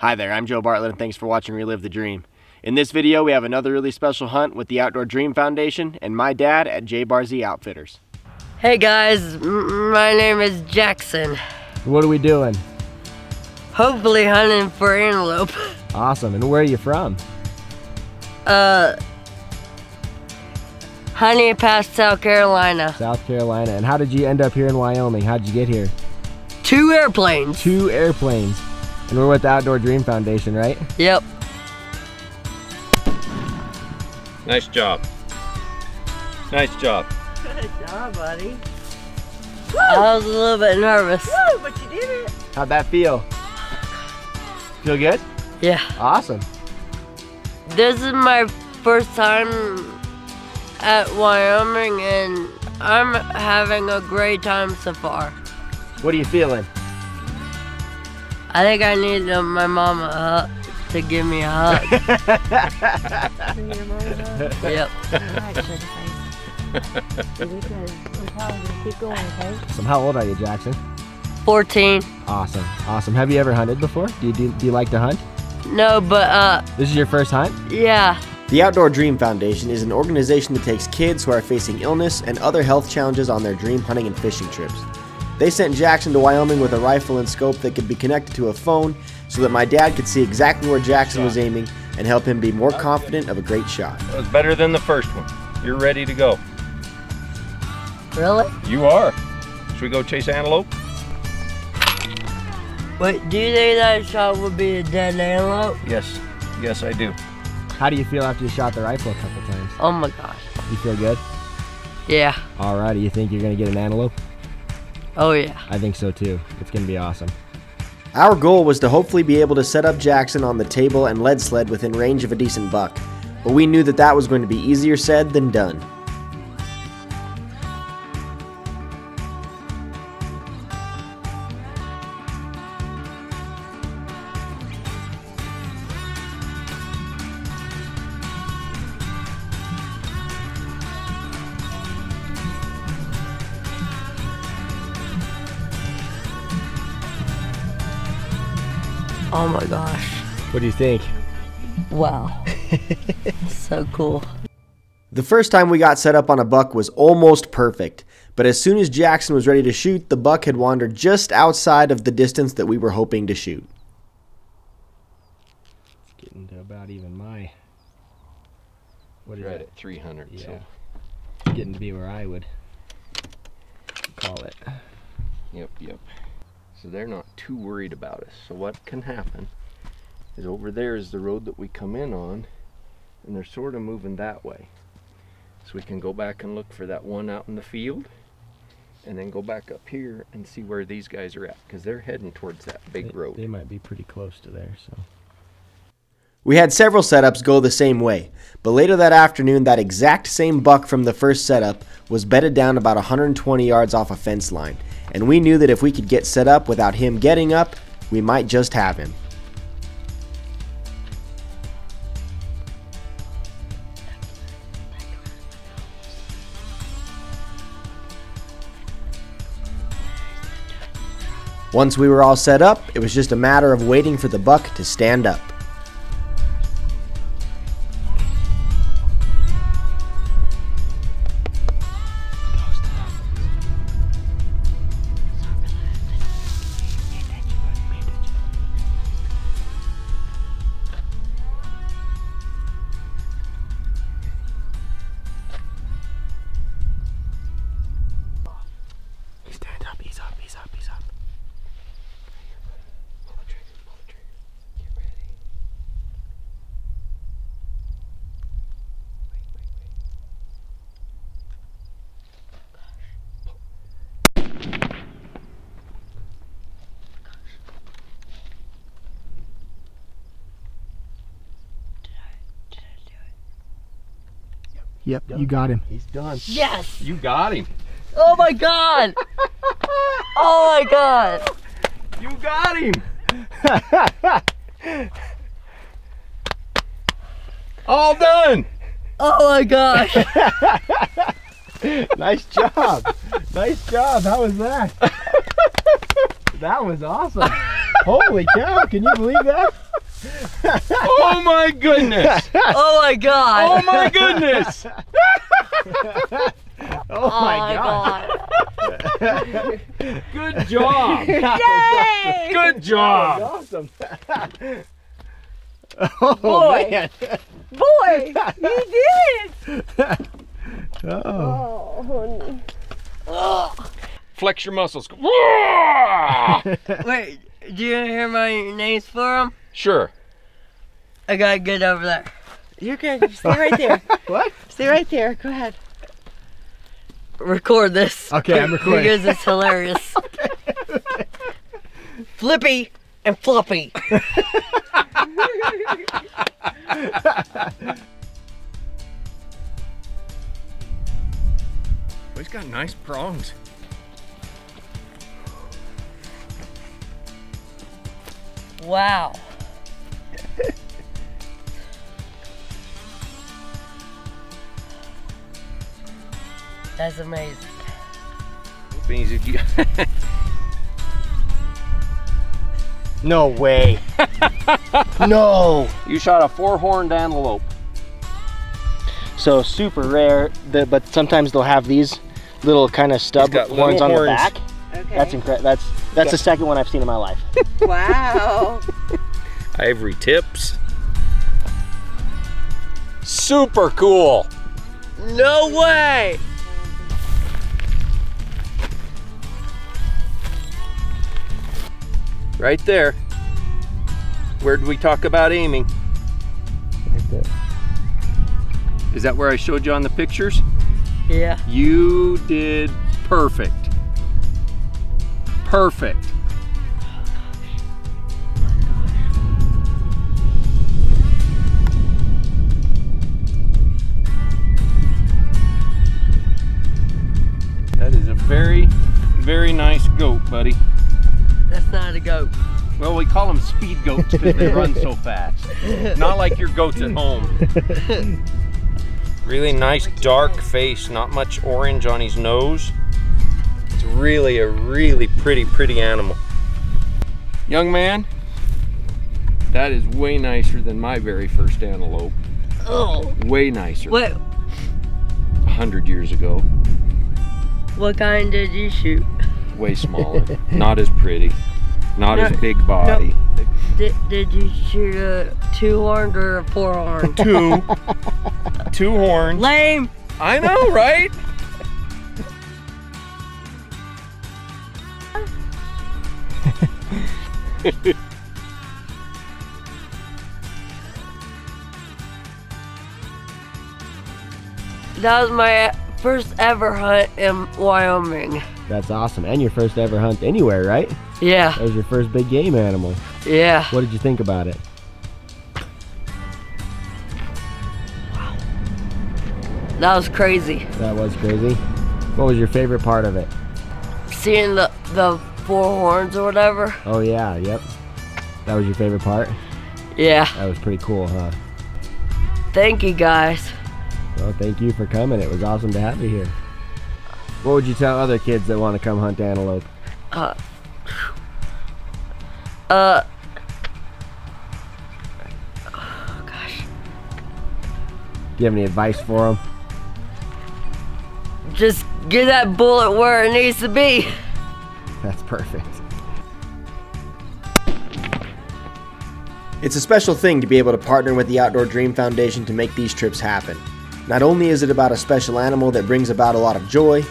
Hi there, I'm Joe Bartlett and thanks for watching Relive the Dream. In this video we have another really special hunt with the Outdoor Dream Foundation and my dad at J Bar Z Outfitters. Hey guys, my name is Jackson. What are we doing? Hopefully hunting for antelope. Awesome, and where are you from? Uh, Honea Path, South Carolina. South Carolina. And how did you end up here in Wyoming? How did you get here? Two airplanes. Two airplanes. And we're with the Outdoor Dream Foundation, right? Yep. Nice job. Nice job. Good job, buddy. Woo! I was a little bit nervous. Woo, but you did it. How'd that feel? Feel good? Yeah. Awesome. This is my first time at Wyoming and I'm having a great time so far. What are you feeling? I think I need uh, my mom uh, to give me a hug. yep. keep going, okay? So how old are you, Jackson? 14. Awesome. Awesome. Have you ever hunted before? Do you, do, do you like to hunt? No, but uh, This is your first hunt? yeah. The Outdoor Dream Foundation is an organization that takes kids who are facing illness and other health challenges on their dream hunting and fishing trips. They sent Jackson to Wyoming with a rifle and scope that could be connected to a phone so that my dad could see exactly where Jackson was aiming and help him be more confident of a great shot. That was better than the first one. You're ready to go. Really? You are. Should we go chase antelope? Wait, do you think that shot would be a dead antelope? Yes. Yes, I do. How do you feel after you shot the rifle a couple times? Oh my gosh. You feel good? Yeah. Alrighty, you think you're gonna get an antelope? Oh yeah. I think so too. It's gonna be awesome. Our goal was to hopefully be able to set up Jackson on the table and lead sled within range of a decent buck, but we knew that that was going to be easier said than done. Oh my gosh. What do you think? Wow. so cool. The first time we got set up on a buck was almost perfect, but as soon as Jackson was ready to shoot, the buck had wandered just outside of the distance that we were hoping to shoot. Getting to about even my. What is Right that? at 300. Yeah. So, Getting to be where I would call it. yep, yep. So they're not too worried about us. So what can happen is over there is the road that we come in on, and they're sort of moving that way. So we can go back and look for that one out in the field, and then go back up here and see where these guys are at, because they're heading towards that big They- road. They might be pretty close to there, so. We had several setups go the same way, but later that afternoon, that exact same buck from the first setup was bedded down about 120 yards off a fence line, and we knew that if we could get set up without him getting up, we might just have him. Once we were all set up, it was just a matter of waiting for the buck to stand up. Yep, you got him. He's done. Yes! You got him. Oh my god! oh my god! You got him. All done. Oh my gosh! nice job. nice job. How was that? that was awesome. Holy cow, can you believe that? Oh my goodness! Oh my god. Oh my goodness! Oh, oh my god. god. Good job! Yay! Good job! Awesome. oh Boy. man. Boy, you did it. Oh. Oh. Flex your muscles. Whoa! Wait, do you hear my names for them? Sure. I gotta get over there. You're good. Stay right there. What? Stay right there. Go ahead. Record this. Okay, I'm recording. Because it's hilarious. Flippy and floppy. He's got nice prongs. Wow. That's amazing. Means if you No way. no. you shot a four-horned antelope. So super rare, but sometimes they'll have these little kind of stub He's got horns on horns. the back. Okay. That's incredible. That's that's the second one I've seen in my life. wow. Ivory tips. Super cool. No way. Right there. Where did we talk about aiming? Right there. Is that where I showed you on the pictures? Yeah. You did perfect. Perfect. That is a very, very nice goat, buddy. That's not a goat. Well, we call them speed goats because they run so fast. Not like your goats at home. really nice dark face, not much orange on his nose. It's really a really pretty, pretty animal. Young man, that is way nicer than my very first antelope. Oh. Way nicer. What? A hundred years ago. What kind did you shoot? Way smaller. not as pretty. Not as No, big body. Did, did you shoot a two horned or a four horned? Two. Two horns. Lame. I know, right? That was my first ever hunt in Wyoming. That's awesome. And your first ever hunt anywhere, right? Yeah, That was your first big game animal. yeah. What did you think about it? Wow. That was crazy. That was crazy. What was your favorite part of it? Seeing the the four horns or whatever. Oh yeah, yep. That was your favorite part? Yeah. That was pretty cool, huh? Thank you guys. Well, thank you for coming. It was awesome to have you here. What would you tell other kids that want to come hunt antelope? Uh. Uh. Oh, gosh. Do you have any advice for them? Just get that bullet where it needs to be. That's perfect. It's a special thing to be able to partner with the Outdoor Dream Foundation to make these trips happen. Not only is it about a special animal that brings about a lot of joy,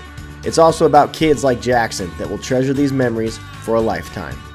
it's also about kids like Jackson that will treasure these memories for a lifetime.